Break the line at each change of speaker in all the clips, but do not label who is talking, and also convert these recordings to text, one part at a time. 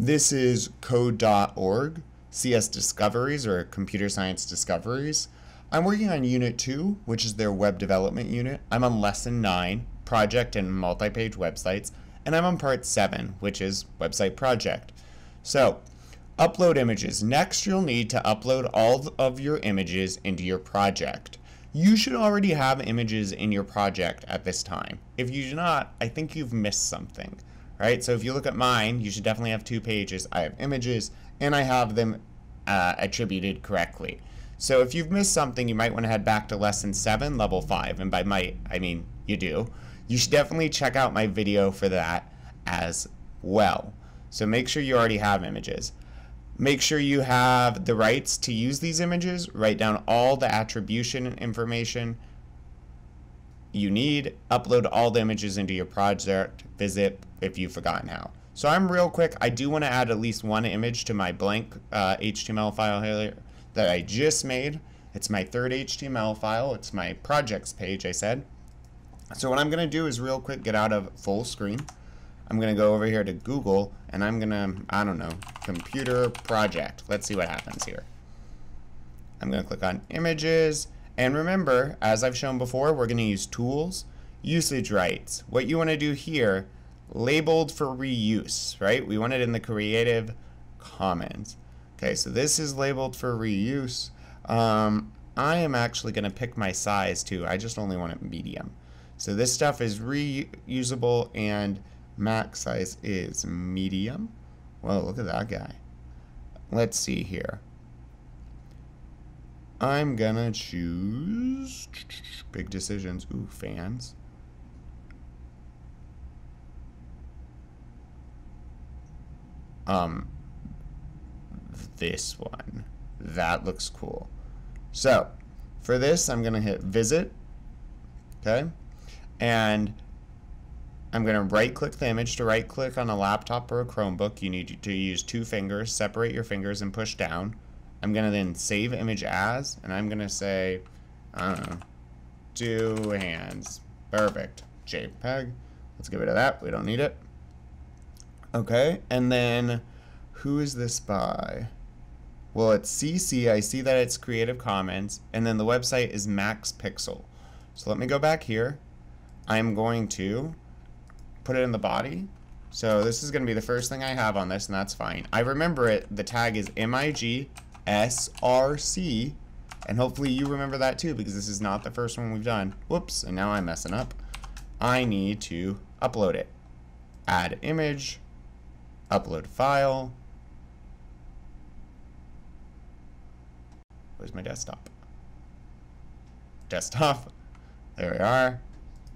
This is code.org, CS Discoveries or Computer Science Discoveries. I'm working on Unit 2, which is their web development unit. I'm on Lesson 9, Project and Multi-Page Websites, and I'm on Part 7, which is Website Project. So, upload images. Next, you'll need to upload all of your images into your project. You should already have images in your project at this time. If you do not, I think you've missed something. Right? So if you look at mine, you should definitely have two pages. I have images and I have them uh, attributed correctly. So if you've missed something, you might want to head back to lesson 7, level 5. And by might, I mean you do. You should definitely check out my video for that as well. So make sure you already have images. Make sure you have the rights to use these images. Write down all the attribution information you need. Upload all the images into your project. Visit if you've forgotten how. So I'm real quick. I do want to add at least one image to my blank uh, HTML file here that I just made. It's my third HTML file. It's my projects page, I said. So what I'm going to do is real quick get out of full screen. I'm going to go over here to Google and I'm going to, I don't know, computer project. Let's see what happens here. I'm going to click on images. And remember, as I've shown before, we're going to use tools, usage rights. What you want to do here, labeled for reuse, right? We want it in the Creative Commons. Okay, so this is labeled for reuse. Um, I am actually going to pick my size too. I just only want it medium. So this stuff is reusable and max size is medium. Well, look at that guy. Let's see here. I'm gonna choose big decisions. Ooh, fans. Um, this one. That looks cool. So, for this, I'm gonna hit visit. Okay, and I'm to right click the image. To right click on a laptop or a Chromebook, you need to use two fingers, separate your fingers and push down. I'm to then save image as, and I'm to say, I don't know, two hands. Perfect. JPEG. Let's get rid of that. We don't need it. Okay, and then who is this by? Well, it's CC. I see that it's Creative Commons, and then the website is Max Pixel. So let me go back here. I'm going to put it in the body. So this is to be the first thing I have on this, and that's fine. I remember it. The tag is MIG SRC, and hopefully you remember that too, because this is not the first one we've done. Whoops, and now I'm messing up. I need to upload it. Add image, upload file. Where's my desktop? Desktop. There we are.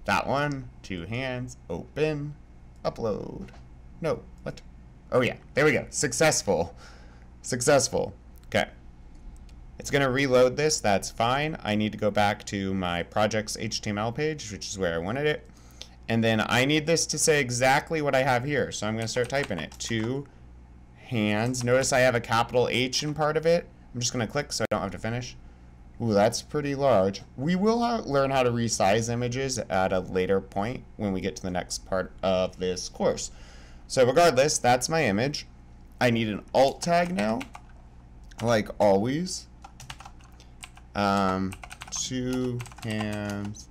That one, two hands, open, upload. No, what? Oh yeah, there we go. Successful. Successful. It's going to reload this. That's fine. I need to go back to my project's HTML page, which is where I wanted it. And then I need this to say exactly what I have here. So I'm going to start typing it. Two hands. Notice I have a capital H in part of it. I'm just going to click so I don't have to finish. Ooh, that's pretty large. We will learn how to resize images at a later point when we get to the next part of this course. So regardless, that's my image. I need an alt tag now, like always. Um, two hands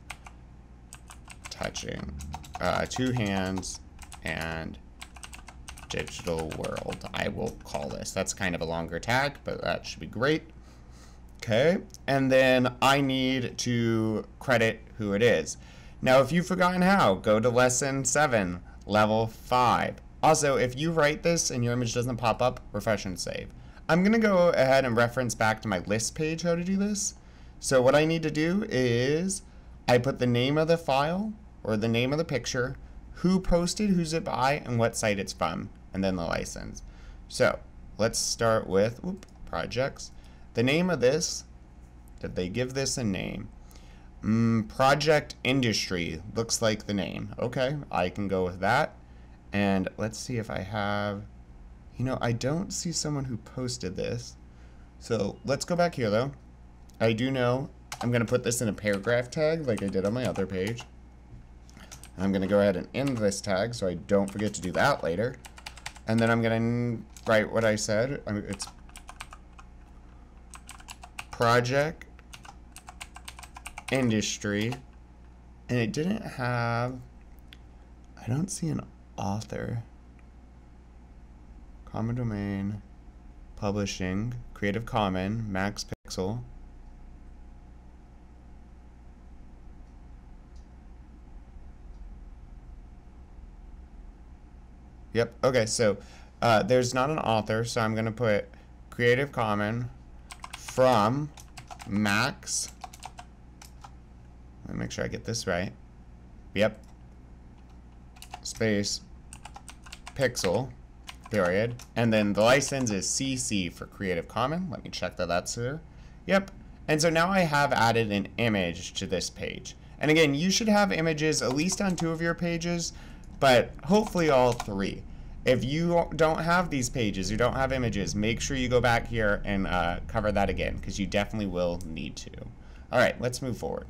touching. Uh, two hands and digital world. I will call this. That's kind of a longer tag, but that should be great. Okay, and then I need to credit who it is. Now, if you've forgotten how, go to lesson 7, level 5. Also, if you write this and your image doesn't pop up, refresh and save. I'm going to go ahead and reference back to my list page how to do this. So what I need to do is I put the name of the file or the name of the picture, who posted, who's it by, and what site it's from, and then the license. So let's start with whoop, projects. The name of this, did they give this a name? Mm, Project Industry looks like the name. Okay, I can go with that. And let's see if I have, you know, I don't see someone who posted this. So let's go back here though. I do know I'm going to put this in a paragraph tag like I did on my other page. I'm going to go ahead and end this tag so I don't forget to do that later. And then I'm going to write what I said. I mean, It's project industry. And it didn't have, I don't see an author. Common domain, publishing, Creative Common, Max Pixel. Yep. Okay, so uh, there's not an author, so I'm going to put Creative Common from Max. Let me make sure I get this right. Yep. Space Pixel, period. And then the license is CC for Creative Common. Let me check that that's there. Yep. And so now I have added an image to this page. And again, you should have images at least on two of your pages but hopefully all three. If you don't have these pages, you don't have images, make sure you go back here and uh, cover that again because you definitely will need to. All right, let's move forward.